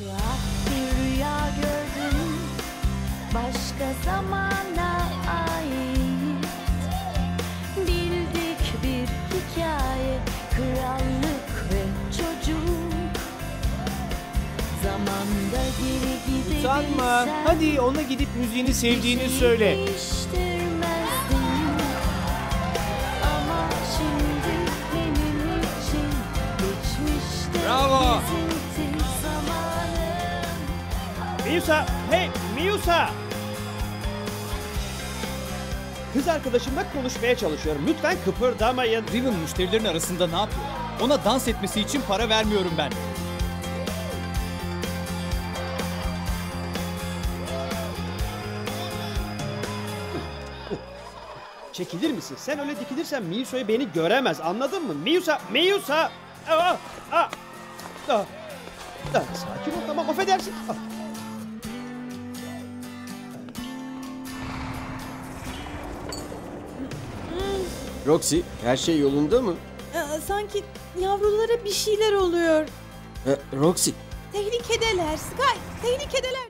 Tuhaf bir rüya gördüm Başka zamana ait Bildik bir hikaye Krallık ve çocuk Zamanda geri gidebilsem Utanma. Hadi ona gidip müziğini sevdiğini söyle. değiştirmezdim. Miusa! Hey Miusa! Kız arkadaşımla konuşmaya çalışıyorum. Lütfen kıpırdamayın. Riven müşterilerin arasında ne yapıyor? Ona dans etmesi için para vermiyorum ben. Çekilir misin? Sen öyle dikilirsen Miusa'yı beni göremez. Anladın mı? Miusa! Miusa! Aa, aa, aa. Aa, sakin ol tamam affedersin. Aa. Roxy, her şey yolunda mı? Aa, sanki yavrulara bir şeyler oluyor. E, Roxy, Tehlikedeler Sky, tehlikedeler.